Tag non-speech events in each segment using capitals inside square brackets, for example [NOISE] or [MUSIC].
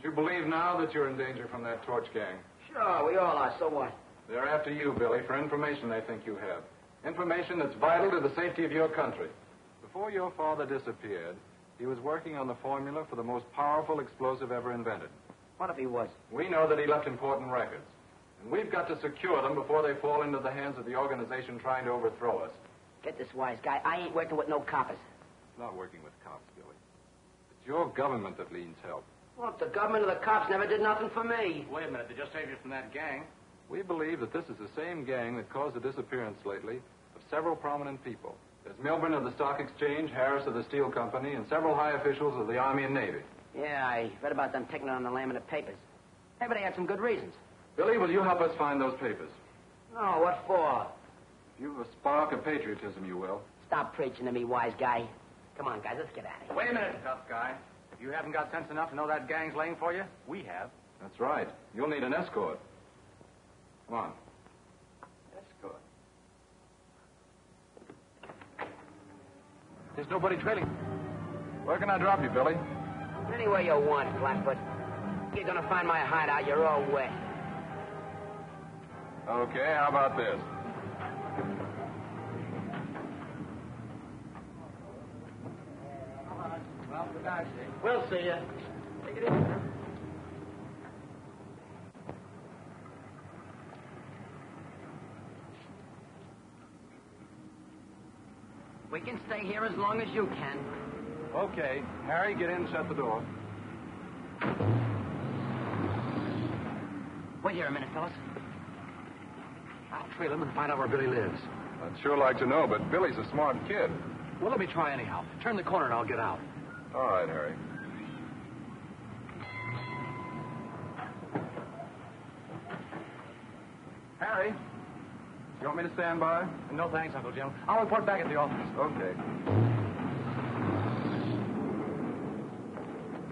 Don't you believe now that you're in danger from that torch gang? Sure, we all are. So what? They're after you, Billy, for information they think you have. Information that's vital to the safety of your country. Before your father disappeared, he was working on the formula for the most powerful explosive ever invented. What if he was? We know that he left important records. And we've got to secure them before they fall into the hands of the organization trying to overthrow us. Get this, wise guy. I ain't working with no coppers. It's not working with cops, Billy. It's your government that needs help. Well, the government or the cops never did nothing for me. Wait a minute. They just saved you from that gang. We believe that this is the same gang that caused the disappearance lately of several prominent people. There's Milburn of the Stock Exchange, Harris of the Steel Company, and several high officials of the Army and Navy. Yeah, I read about them taking it on the laminate papers. Hey, but they had some good reasons. Billy, will you help us find those papers? No, what for? If you've a spark of patriotism, you will. Stop preaching to me, wise guy. Come on, guys, let's get out of here. Wait a minute, tough guy. If you haven't got sense enough to know that gang's laying for you, we have. That's right. You'll need an escort. Come on. Escort. There's nobody trailing. Where can I drop you, Billy? Anywhere you want, Blackfoot. You're gonna find my hideout. You're all wet. Okay, how about this? Well, for We'll see you. Take it easy, huh? We can stay here as long as you can. Okay. Harry, get in and shut the door. Wait here a minute, fellas. I'll trail him and find out where Billy lives. I'd sure like to know, but Billy's a smart kid. Well, let me try anyhow. Turn the corner and I'll get out. All right, Harry. Harry, you want me to stand by? No thanks, Uncle Jim. I'll report back at the office. Okay.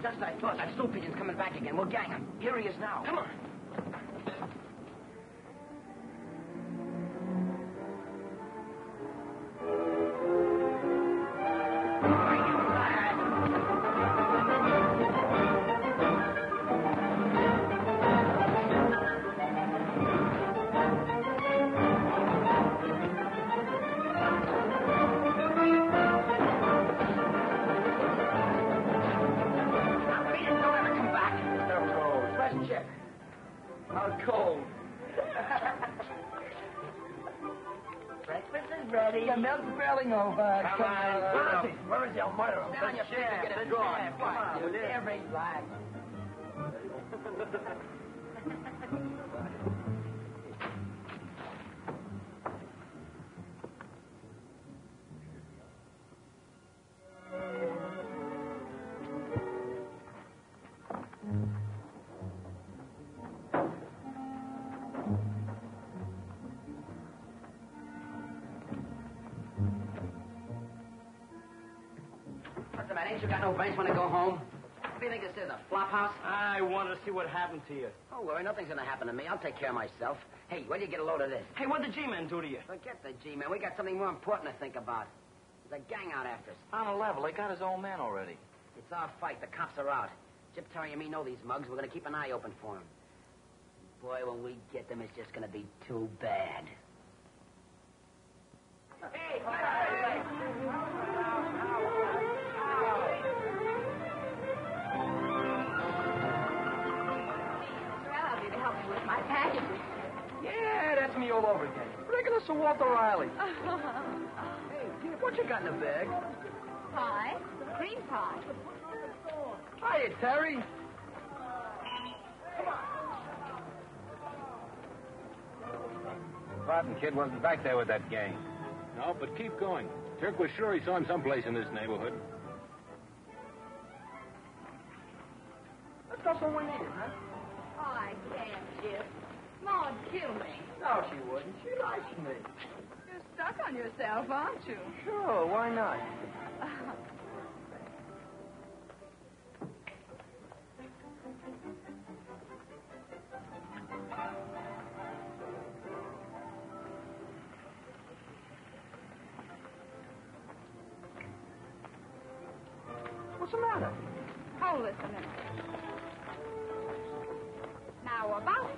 Just as I thought. That stool pigeon's coming back again. We'll gang him. Here he is now. Come on. Milk's boiling over. Come on. Where is he? Where is he? I'll murder him. Sit on your feet and get it drawn. Come on. Every flag. [LAUGHS] [LAUGHS] matter? Ain't you got no brains when I go home? What do you think this is, a flop house? I want to see what happened to you. Don't worry, nothing's gonna happen to me. I'll take care of myself. Hey, where do you get a load of this? Hey, what'd the G-men do to you? Forget the G-man. We got something more important to think about. There's a gang out after us. On a level. They got his old man already. It's our fight. The cops are out. Gyp Terry and me know these mugs. We're gonna keep an eye open for them. Boy, when we get them, it's just gonna be too bad. Walter Riley. [LAUGHS] Hey, kid, what you got in the bag? Pie, cream pie. Hiya, Terry. Barton kid wasn't back there with that gang. No, but keep going. Turk was sure he saw him someplace in this neighborhood. That's just what we needed, huh? Oh, I can't, Gyp. Maud, kill me. No, she wouldn't. She likes me. You're stuck on yourself, aren't you? Sure, why not? [LAUGHS]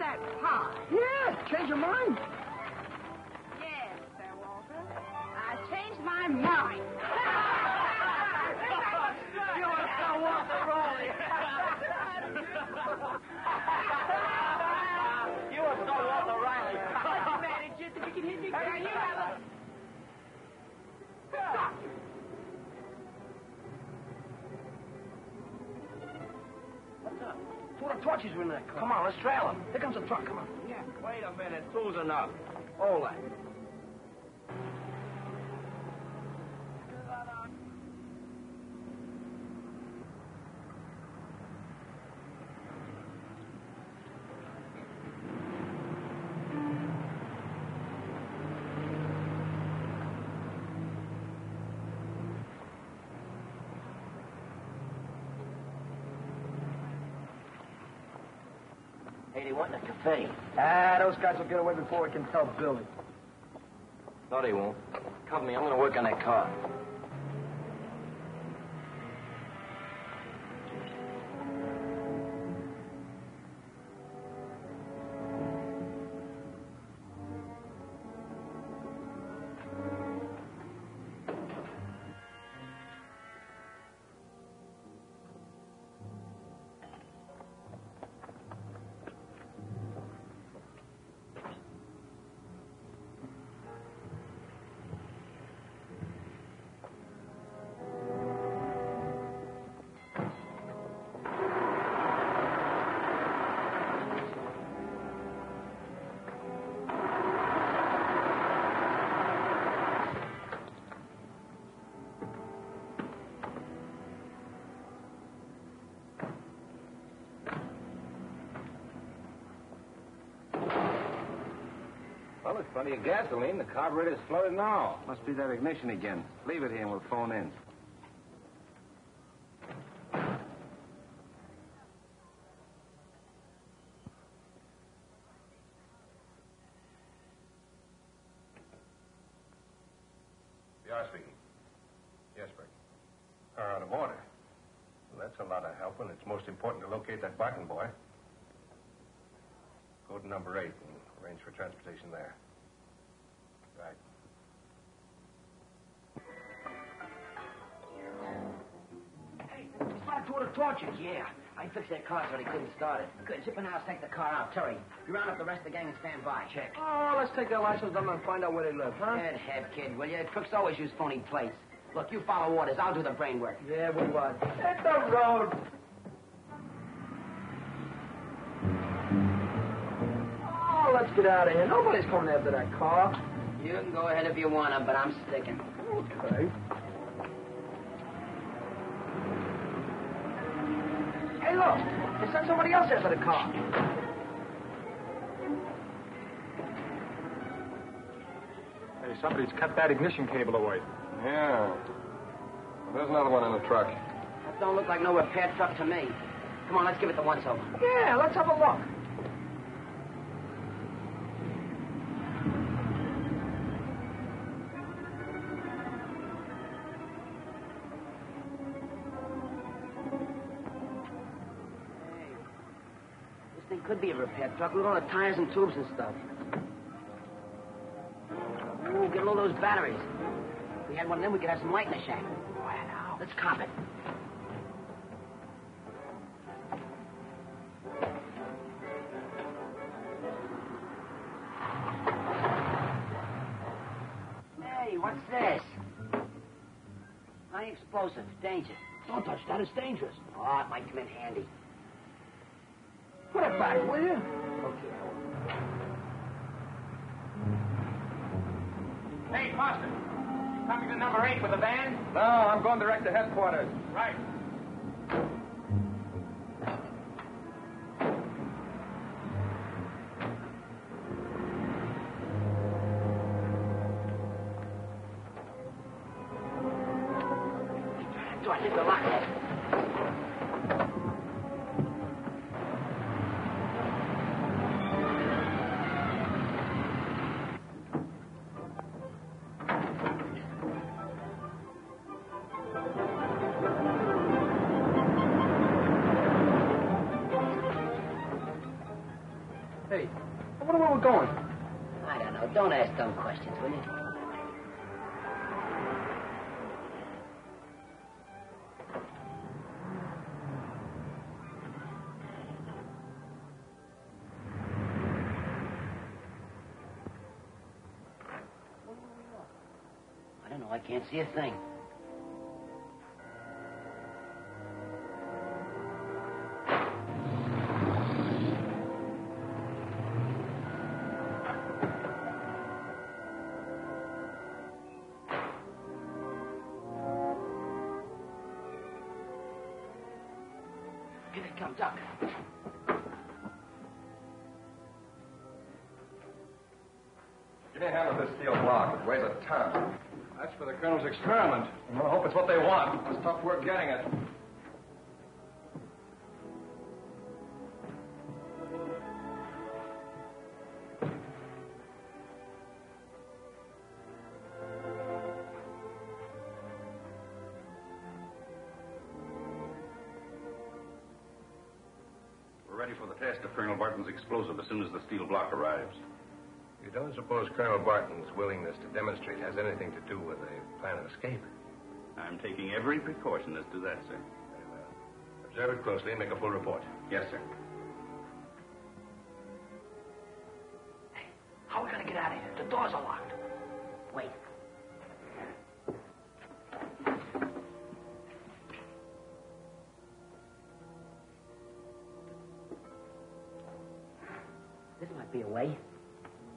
that car. Yeah, change your mind. Torches in that car. Come on, let's trail them. Here comes the truck. Come on. Yeah, wait a minute. Two's enough. Hold they want in a cafe. Ah, those guys will get away before we can tell Billy. No, they won't. Cover me. I'm going to work on that car. Well, there's plenty of gasoline. The carburetor's flooded now. Must be that ignition again. Leave it here and we'll phone in. You are speaking. Yes, Berg. Car out of order. Well, that's a lot of help, and it's most important to locate that Barton boy. Go to number eight and arrange for transportation there. Right. Hey, it's about two of the torches. Yeah. I fixed that car so they couldn't start it. Good. Gyp and I'll take the car out. Terry, you round up the rest of the gang and stand by. Check. Oh, let's take their license number and find out where they live, huh? Head, head, kid, will you? Crooks always use phony plates. Look, you follow orders. I'll do the brain work. Yeah, we was. Hit the road. Let's get out of here. Nobody's coming after that car. You can go ahead if you want to, but I'm sticking. Okay. Hey, look. They sent somebody else after the car. Hey, somebody's cut that ignition cable away. Yeah. There's another one in the truck. That don't look like no repair truck to me. Come on, let's give it the once over. Yeah, let's have a look. Be a repair truck. At all the tires and tubes and stuff. Ooh, get all those batteries. If we had one of them, we could have some light in the shack. Wow. Let's cop it. Hey, what's this? High explosive. Danger. Don't touch that. It's dangerous. Oh, it might come in handy. Put it back, will you? Okay. Hey, Foster. Coming to number eight with the van? No, I'm going direct to headquarters. Right. Do I leave the lock? Know. I can't see a thing. Experiment. I hope it's what they want. It's tough work getting it. We're ready for the test of Colonel Barton's explosive as soon as the steel block arrives. You don't suppose Colonel Barton's willingness to demonstrate has anything to do with a plan of escape? I'm taking every precaution as to that, sir. Very well. Observe it closely and make a full report. Yes, sir. How are we going to get out of here? The doors are locked. Wait. This might be a way.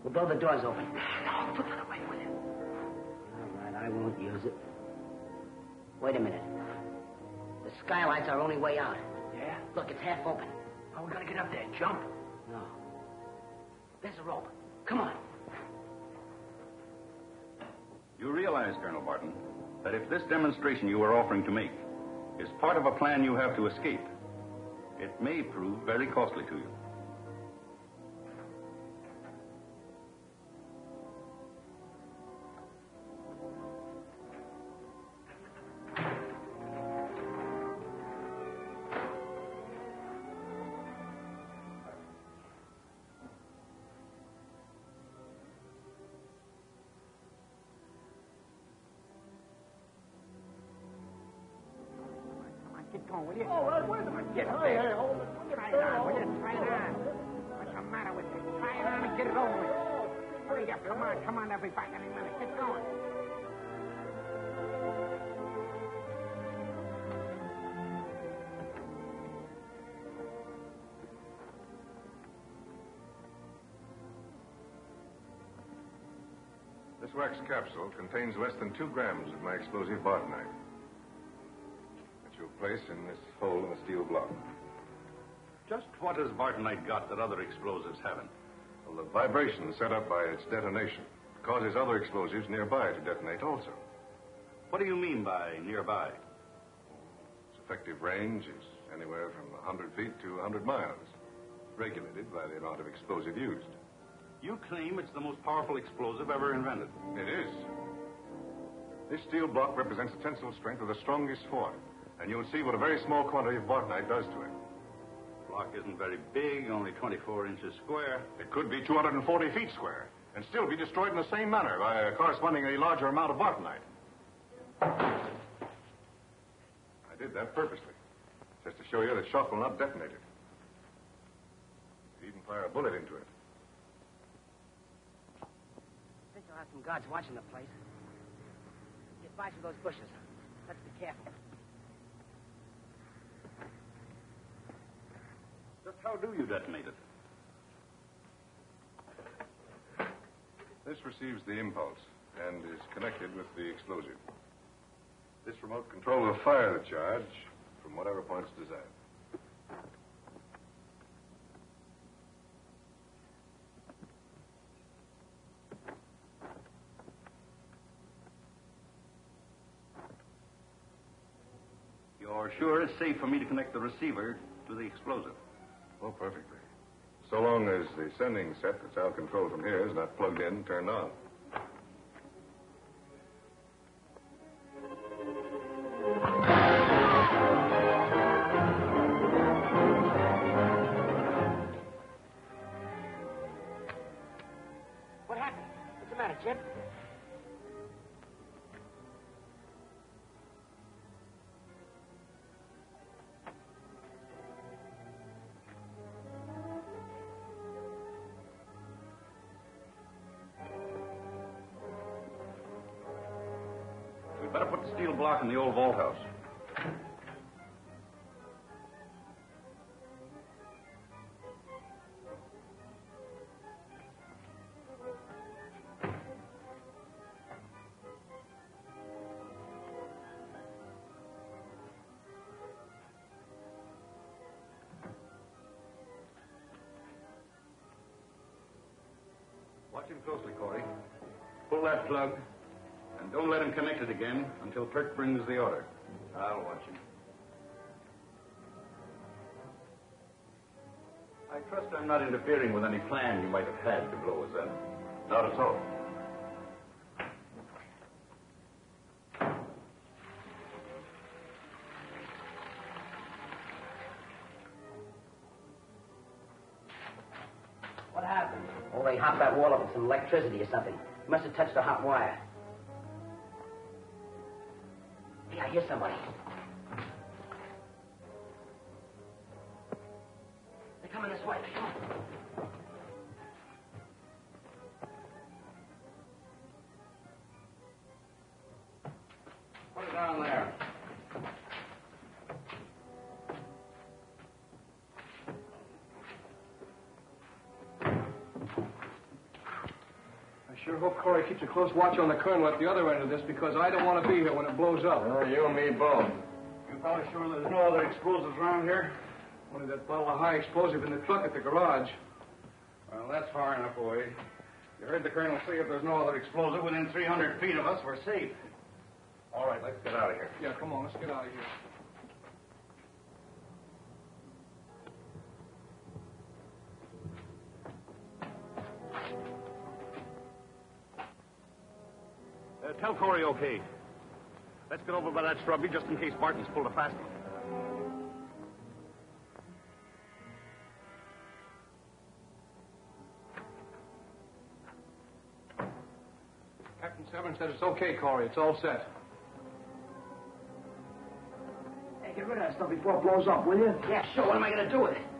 We'll blow the doors open. No, put that away, will you? All right, I won't use it. Wait a minute. The skylight's our only way out. Yeah? Look, it's half open. How are we going to get up there? Jump? No. There's a rope. Come on. You realize, Colonel Barton, that if this demonstration you are offering to make is part of a plan you have to escape, it may prove very costly to you. Get going, will you? Oh, well, wait a minute. Get Hey, there. hey, hold it. Try it on, will you? Try it on. What's the matter with you? Try it on and get it over with. Hurry up. Come on, come on. They'll be back any minute. Get going. This wax capsule contains less than two grams of my explosive bartonite. Place in this hole in the steel block. Just what has Bartonite got that other explosives haven't? Well, the vibration set up by its detonation causes other explosives nearby to detonate also. What do you mean by nearby? Its effective range is anywhere from 100 feet to 100 miles, regulated by the amount of explosive used. You claim it's the most powerful explosive ever invented. It is. This steel block represents the tensile strength of the strongest form, and you'll see what a very small quantity of bartonite does to it. The block isn't very big, only 24 inches square. It could be 240 feet square, and still be destroyed in the same manner by a correspondingly larger amount of bartonite. I did that purposely, just to show you that shot will not detonate it. You even fire a bullet into it. I think you'll have some guards watching the place. Get by through those bushes. Let's be careful. How do you detonate it? This receives the impulse and is connected with the explosive. This remote control will fire the charge from whatever point it's desired. You're sure it's safe for me to connect the receiver to the explosive? Oh, perfectly. So long as the sending set that's out control from here is not plugged in turned on. What happened? What's the matter, the steel block in the old vault house. Watch him closely, Corey. Pull that plug, don't let him connect it again until Perk brings the order. I'll watch him. I trust I'm not interfering with any plan you might have had to blow us in. Not at all. What happened? Oh, they hopped that wall up with some electricity or something. Must have touched a hot wire. Hear somebody. Sure hope Corey keeps a close watch on the colonel at the other end of this because I don't want to be here when it blows up. you and me both. You fellas sure there's no other explosives around here? Only that bottle of high explosive in the truck at the garage. Well, that's far enough away. You heard the colonel say if there's no other explosive within 300 feet of us, we're safe. All right, let's get out of here. Yeah, come on, let's get out of here. Corey okay. Let's get over by that shrubbery just in case Barton's pulled a fast one. Captain Severn said it's okay, Corey. It's all set. Hey, get rid of that stuff before it blows up, will you? Yeah, sure. What am I going to do with it?